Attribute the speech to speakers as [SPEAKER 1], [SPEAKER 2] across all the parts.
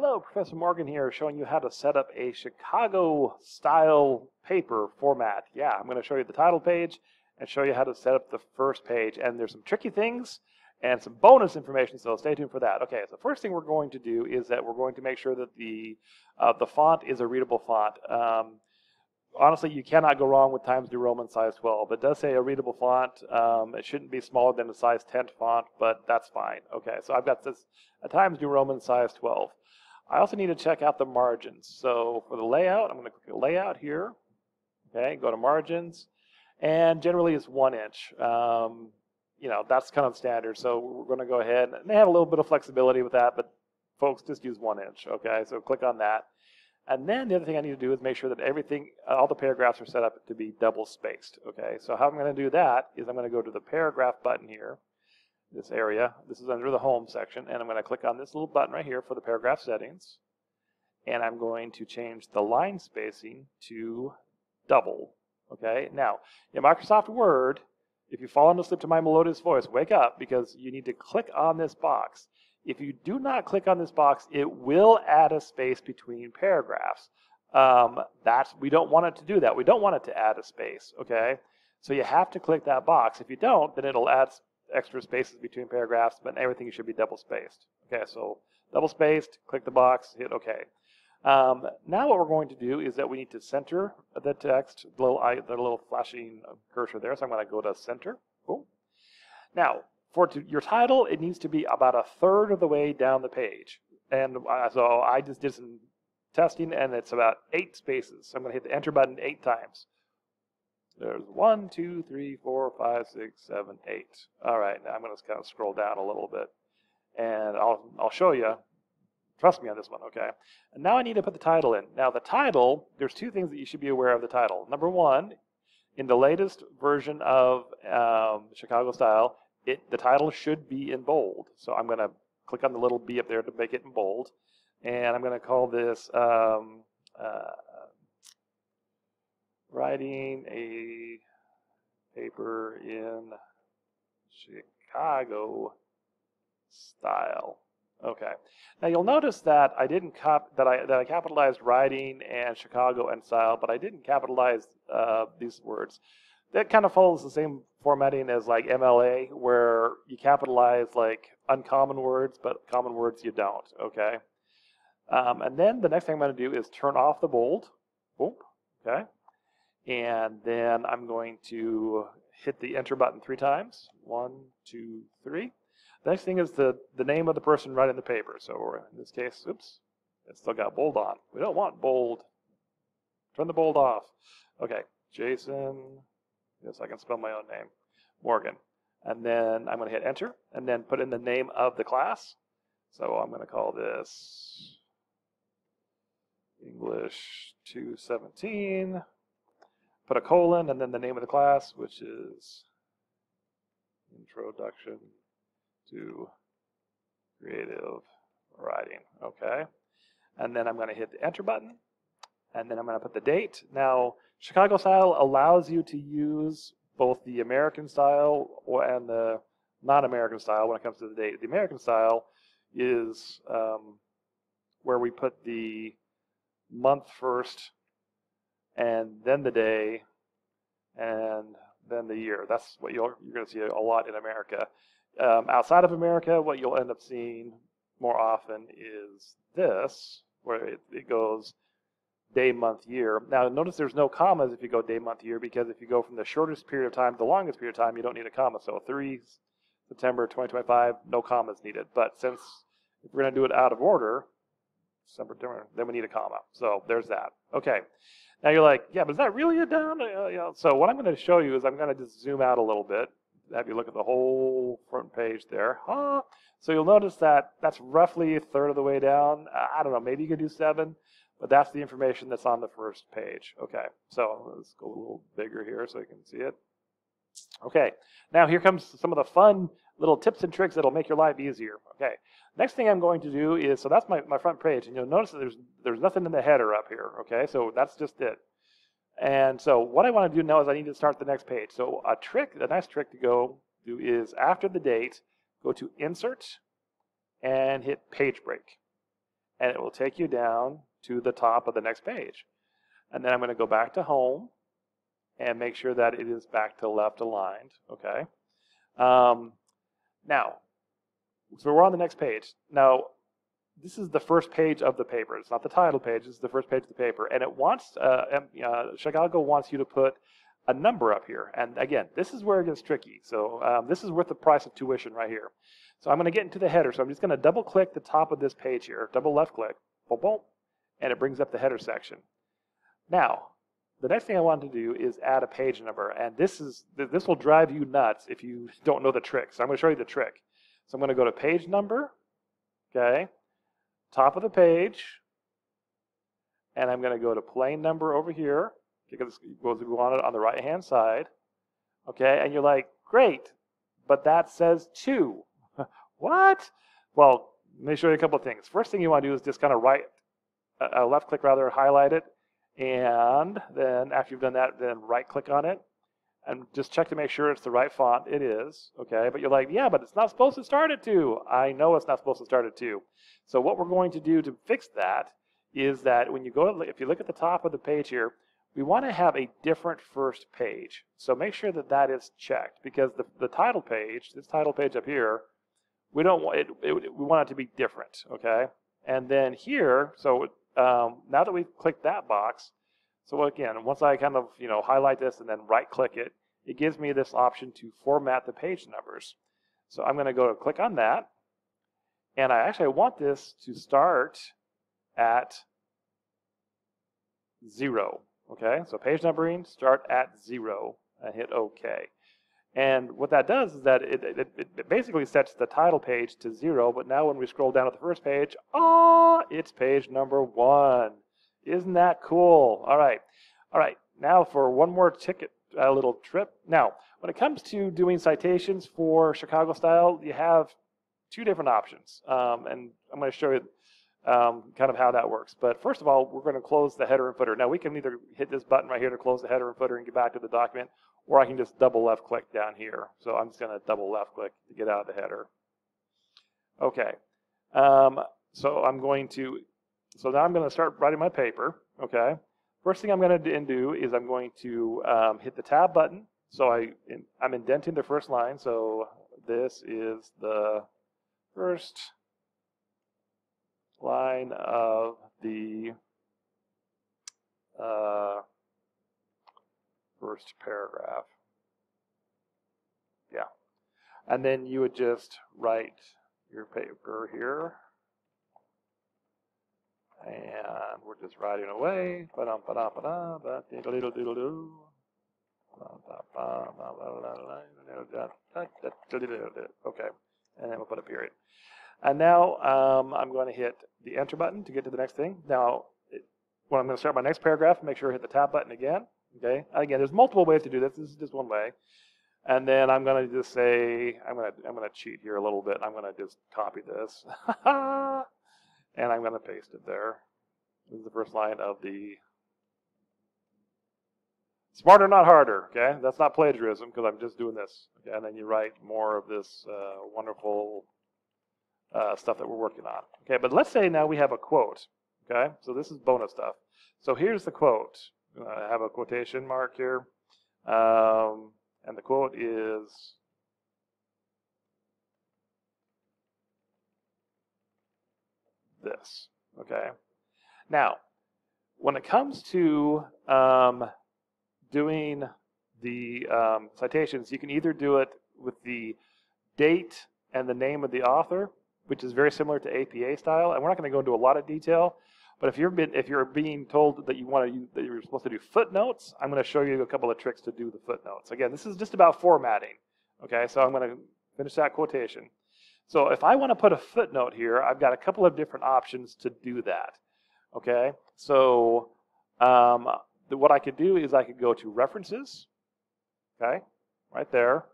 [SPEAKER 1] Hello, Professor Morgan here, showing you how to set up a Chicago style paper format. Yeah, I'm going to show you the title page and show you how to set up the first page. And there's some tricky things and some bonus information, so stay tuned for that. Okay, so first thing we're going to do is that we're going to make sure that the uh, the font is a readable font. Um, honestly, you cannot go wrong with Times New Roman size 12. It does say a readable font. Um, it shouldn't be smaller than a size 10 font, but that's fine. Okay, so I've got this a Times New Roman size 12. I also need to check out the margins. So for the layout, I'm going to click layout here. Okay, go to margins, and generally it's one inch. Um, you know, that's kind of standard. So we're going to go ahead, and they have a little bit of flexibility with that, but folks just use one inch. Okay, so click on that. And then the other thing I need to do is make sure that everything, all the paragraphs are set up to be double spaced. Okay, so how I'm going to do that is I'm going to go to the paragraph button here, this area. This is under the home section, and I'm going to click on this little button right here for the paragraph settings. And I'm going to change the line spacing to double. Okay, now in Microsoft Word, if you fall asleep to my melodious voice, wake up because you need to click on this box. If you do not click on this box, it will add a space between paragraphs. Um, that's we don't want it to do that. We don't want it to add a space. Okay, so you have to click that box. If you don't, then it'll add extra spaces between paragraphs, but everything should be double spaced. Okay, so double spaced. Click the box. Hit OK. Um, now what we're going to do is that we need to center the text, the little, the little flashing cursor there. So I'm going to go to center. Boom. Now, for to, your title, it needs to be about a third of the way down the page. And uh, so I just did some testing, and it's about eight spaces. So I'm going to hit the enter button eight times. There's one, two, three, four, five, six, seven, eight. All right, now I'm going to kind of scroll down a little bit, and I'll I'll show you. Trust me on this one, okay? And now I need to put the title in. Now the title, there's two things that you should be aware of the title. Number one, in the latest version of um, Chicago Style, it, the title should be in bold. So I'm going to click on the little B up there to make it in bold. And I'm going to call this um, uh, Writing a Paper in Chicago Style. Okay. Now you'll notice that I didn't cap that I that I capitalized writing and Chicago and style, but I didn't capitalize uh, these words that kind of follows the same formatting as like MLA, where you capitalize like uncommon words, but common words you don't. Okay. Um, and then the next thing I'm going to do is turn off the bold. Boom. Okay. And then I'm going to hit the enter button three times. One, two, three. The next thing is the, the name of the person writing the paper. So in this case, oops, it still got bold on. We don't want bold. Turn the bold off. Okay, Jason Yes, I can spell my own name, Morgan. And then I'm going to hit enter and then put in the name of the class. So I'm going to call this English 217. Put a colon and then the name of the class, which is Introduction to Creative Writing. Okay. And then I'm going to hit the enter button and then I'm going to put the date. Now, Chicago style allows you to use both the American style and the non-American style when it comes to the date. The American style is um, where we put the month first, and then the day, and then the year. That's what you're, you're going to see a lot in America. Um, outside of America, what you'll end up seeing more often is this, where it, it goes day, month, year. Now, notice there's no commas if you go day, month, year, because if you go from the shortest period of time to the longest period of time, you don't need a comma. So 3 September 2025, no commas needed. But since we're going to do it out of order, September, then we need a comma. So there's that. Okay. Now you're like, yeah, but is that really a down? Uh. So what I'm going to show you is I'm going to just zoom out a little bit, have you look at the whole front page there. Huh? So you'll notice that that's roughly a third of the way down. I don't know, maybe you could do seven. But that's the information that's on the first page. Okay, so let's go a little bigger here so you can see it. Okay, now here comes some of the fun little tips and tricks that'll make your life easier. Okay, next thing I'm going to do is, so that's my, my front page, and you'll notice that there's, there's nothing in the header up here. Okay, so that's just it. And so what I want to do now is I need to start the next page. So a trick, a nice trick to go do is after the date, go to Insert and hit Page Break. and it will take you down to the top of the next page. And then I'm going to go back to home and make sure that it is back to left aligned. Okay. Um, now, so we're on the next page. Now, this is the first page of the paper. It's not the title page. This is the first page of the paper, and it wants uh, uh, Chicago wants you to put a number up here. And again, this is where it gets tricky. So um, this is worth the price of tuition right here. So I'm going to get into the header. So I'm just going to double click the top of this page here, double left click, boom, boom, and it brings up the header section. Now, the next thing I want to do is add a page number, and this is this will drive you nuts if you don't know the trick. So I'm going to show you the trick. So I'm going to go to page number, okay, top of the page, and I'm going to go to plain number over here because we want it on the right hand side, okay, and you're like, great, but that says two. what? Well, let me show you a couple of things. First thing you want to do is just kind of right, uh, left click rather, highlight it, and then after you've done that, then right click on it and just check to make sure it's the right font. It is, okay? But you're like, yeah, but it's not supposed to start at 2. I know it's not supposed to start at 2. So what we're going to do to fix that is that when you go, if you look at the top of the page here, we want to have a different first page. So make sure that that is checked because the, the title page, this title page up here, we don't want it, it we want it to be different, okay? And then here, so um, now that we've clicked that box, so again, once I kind of you know highlight this and then right click it, it gives me this option to format the page numbers. So I'm going to go to click on that, and I actually want this to start at zero. Okay, so page numbering start at zero and hit OK. And what that does is that it, it, it, basically sets the title page to zero, but now when we scroll down to the first page, ah, it's page number one. Isn't that cool? All right. All right. Now for one more ticket, a little trip. Now, when it comes to doing citations for Chicago style, you have two different options. Um, and I'm going to show you um, kind of how that works. But first of all, we're going to close the header and footer. Now, we can either hit this button right here to close the header and footer and get back to the document, or I can just double left click down here. So I'm just going to double left click to get out of the header. Okay. Um, so I'm going to, so now I'm going to start writing my paper. Okay. First thing I'm going to do is I'm going to um, hit the tab button. So I, I'm indenting the first line. So this is the first line of the uh, first paragraph. Yeah. And then you would just write your paper here. And we're just writing away. Ba-dum, ba-dum, ba-dum, ba-diddle, diddle, do. Okay. And then we'll put a period. And now um, I'm going to hit the enter button to get to the next thing. Now, it, when I'm going to start my next paragraph, make sure I hit the tab button again. Okay. Again, there's multiple ways to do this. This is just one way. And then I'm going to just say, I'm going to, I'm going to cheat here a little bit. I'm going to just copy this. and I'm going to paste it there. This is the first line of the smarter, not harder. Okay. That's not plagiarism because I'm just doing this. Okay. And then you write more of this uh, wonderful uh, stuff that we're working on. Okay. But let's say now we have a quote. Okay. So this is bonus stuff. So here's the quote. I have a quotation mark here. Um, and the quote is this. Okay. Now, when it comes to um, doing the um, citations, you can either do it with the date and the name of the author, which is very similar to APA style, and we're not going to go into a lot of detail. But if you're been, if you're being told that you want to that you're supposed to do footnotes, I'm going to show you a couple of tricks to do the footnotes. Again, this is just about formatting. Okay, so I'm going to finish that quotation. So if I want to put a footnote here, I've got a couple of different options to do that. Okay, so um, what I could do is I could go to references. Okay, right there,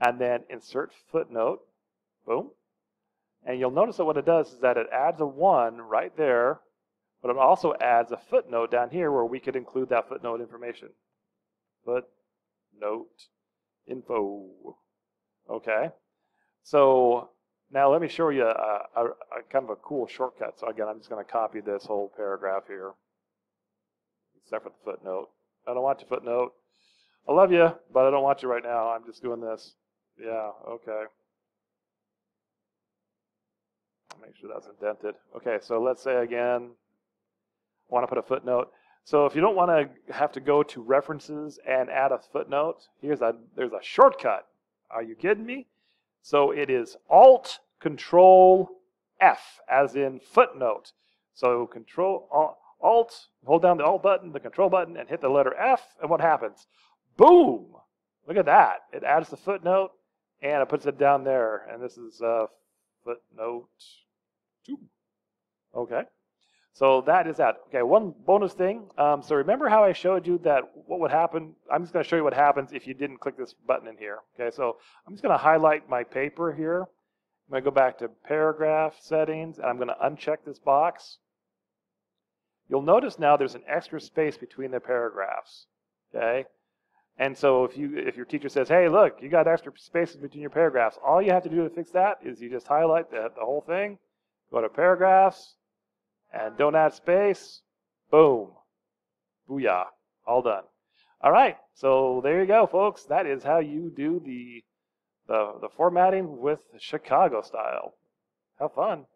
[SPEAKER 1] and then insert footnote. Boom. And you'll notice that what it does is that it adds a one right there but it also adds a footnote down here where we could include that footnote information. Footnote info. Okay. So Now let me show you a, a, a kind of a cool shortcut. So again, I'm just going to copy this whole paragraph here, except for the footnote. I don't want your footnote. I love you, but I don't want you right now. I'm just doing this. Yeah, okay. Make sure that's indented. Okay, so let's say again, want to put a footnote. So if you don't want to have to go to references and add a footnote, here's a there's a shortcut. Are you kidding me? So it is Alt Control F, as in footnote. So Control Alt, hold down the Alt button, the Control button, and hit the letter F, and what happens? Boom! Look at that. It adds the footnote, and it puts it down there. And this is uh, footnote two. Okay. So that is that. Okay, one bonus thing. Um, so remember how I showed you that what would happen? I'm just going to show you what happens if you didn't click this button in here. Okay, so I'm just going to highlight my paper here. I'm going to go back to paragraph settings, and I'm going to uncheck this box. You'll notice now there's an extra space between the paragraphs. Okay, and so if you if your teacher says, "Hey, look, you got extra spaces between your paragraphs," all you have to do to fix that is you just highlight the, the whole thing, go to paragraphs, and don't add space. Boom, booyah, all done. All right, so there you go, folks. That is how you do the the, the formatting with Chicago style. Have fun.